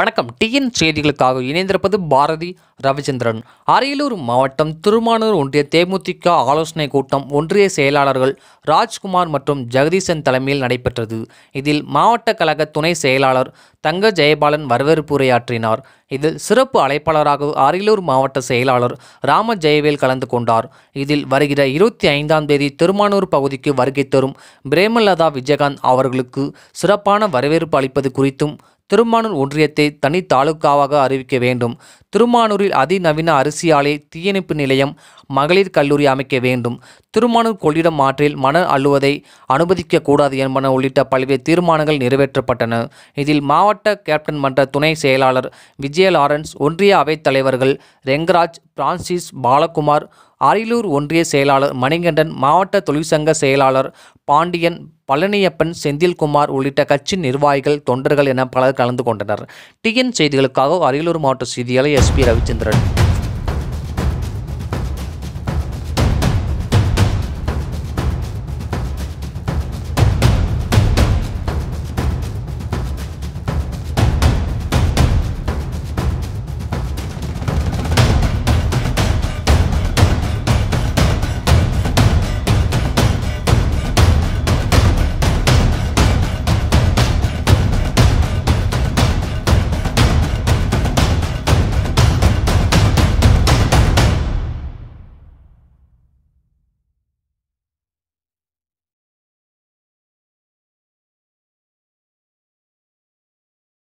வணக்கம். டிஎன் செய்திகளுக்காக இணைந்திருப்பது பாரதி ரவிச்சந்திரன். அரியலூர் மாவட்டம் திருமானூர் ஒன்றிய தேமுதிக ஆலோசனை கூட்டம் ஒன்றிய செயலாளர்கள் ராஜ்குமார் மற்றும் ஜெகதீசன் தலைமையில் நடைபெற்றது. இதில் மாவட்ட கழக துணை செயலாளர் தங்க ஜெயபாலன் வரவேற்பு உரையாற்றினார். இதில் சிறப்பு அழைப்பாளராக அரியலூர் மாவட்ட செயலாளர் ராம ஜெயவேல் கலந்து கொண்டார். இதில் வருகிற இருபத்தி ஐந்தாம் தேதி திருமானூர் பகுதிக்கு வருகை தரும் பிரேமலதா விஜயகாந்த் அவர்களுக்கு சிறப்பான வரவேற்பு அளிப்பது குறித்தும் திருமானூர் ஒன்றியத்தை தனி தாலுக்காவாக அறிவிக்க வேண்டும். திருமானூரில் அதிநவீன அரிசி ஆலை தீயணைப்பு நிலையம் மகளிர் கல்லூரி அமைக்க வேண்டும். திருமானூர் கொள்ளிடம் ஆற்றில் மணல் அள்ளுவதை அனுமதிக்க கூடாது என்பன உள்ளிட்ட பல்வேறு தீர்மானங்கள் நிறைவேற்றப்பட்டன. இதில் மாவட்ட கேப்டன் மன்ற துணை செயலாளர் விஜய லாரன்ஸ் ஒன்றிய அவைத் தலைவர்கள் ரெங்கராஜ் பிரான்சிஸ் பாலகுமார் அரியலூர் ஒன்றிய செயலாளர் மணிகண்டன் மாவட்ட தொழிற்சங்க செயலாளர் பாண்டியன் பழனியப்பன் செந்தில்குமார் உள்ளிட்ட கட்சி நிர்வாகிகள் தொண்டர்கள் என பலர் கலந்து கொண்டனர். டிஎன் செய்திகளுக்காக அரியலூர் மாவட்ட செய்தியாளர் எஸ்பி ரவிச்சந்திரன்